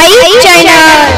White China